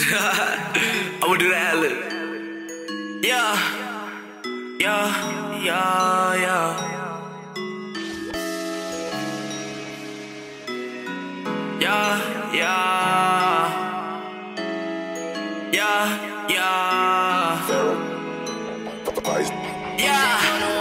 I would do that lip. Yeah. Yeah. Yeah. Yeah. Yeah. Yeah. Yeah. Yeah. Yeah.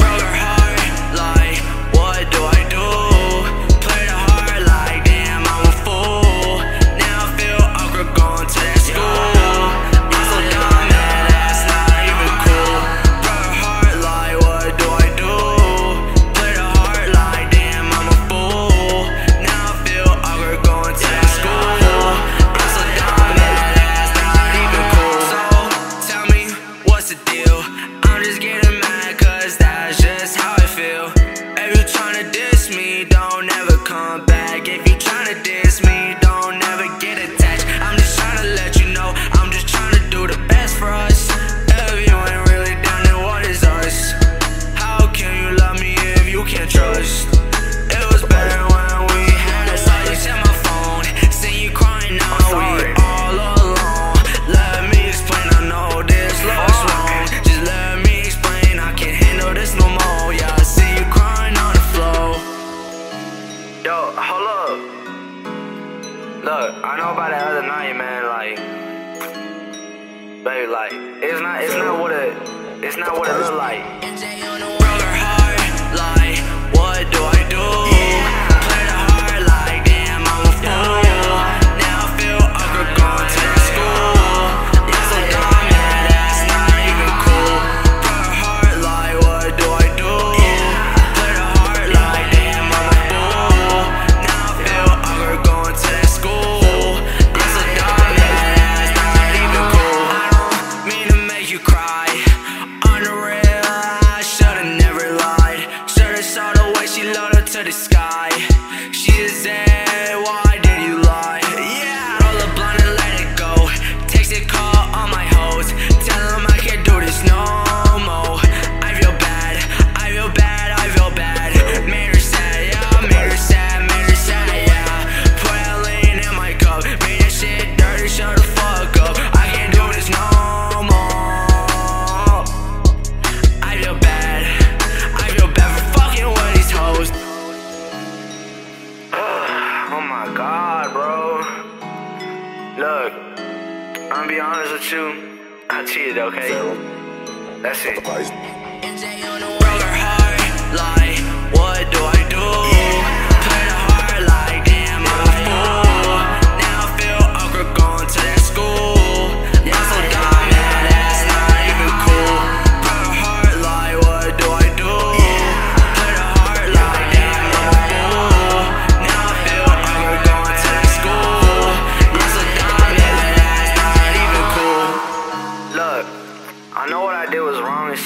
trying to diss me. Look, I know about that other night, man. Like, baby, like, it's not, it's not what it, it's not what it look like. in real I should've never lied. Should've saw the way she loaded to the sky. She is in Look, I'm gonna be honest with you. I cheated, okay? That's it.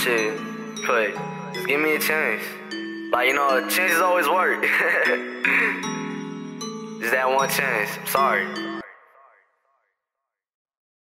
Shit. But just give me a chance. Like, you know, chances always work. just that one chance. I'm sorry.